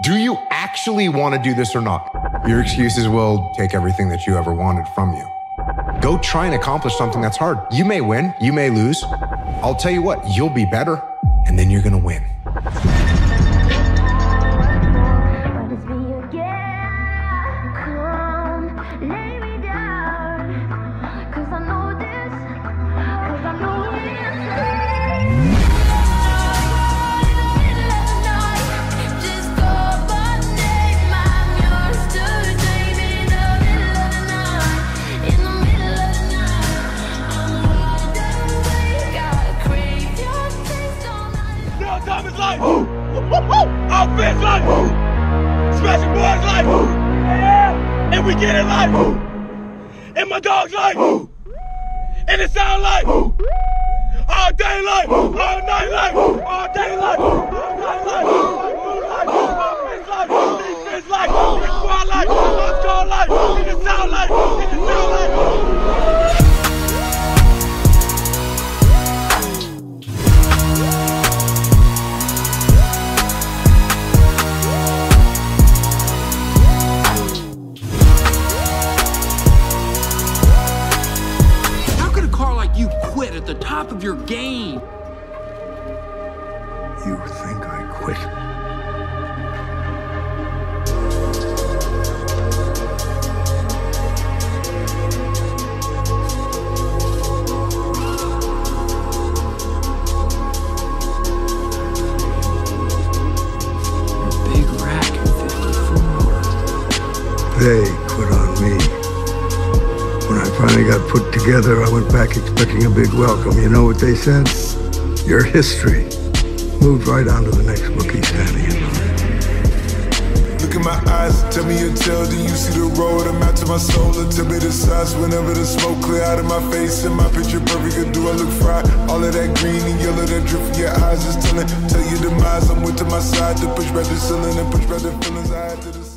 Do you actually want to do this or not? Your excuses will take everything that you ever wanted from you. Go try and accomplish something that's hard. You may win, you may lose. I'll tell you what, you'll be better, and then you're going to win. Life. Offense life. Smashing boys life. And we get it life. And my dog's life. And it sound like all day life, all night life, all day life, all night life, all life, offense life, defense life, squad life, let's go life, the top of your game. You think I quit? big rack in 54. They quit on me. Finally got put together, I went back expecting a big welcome. You know what they said? Your history. Moved right on to the next bookie standing in. Look in my eyes, tell me your tale, do you see the road? I'm out to my soul, tell me the size whenever the smoke clear out of my face and my picture perfect, do I look fried? All of that green and yellow that drip from your eyes is telling, tell your demise, I'm with to my side to push back the ceiling and push back the feelings I had to the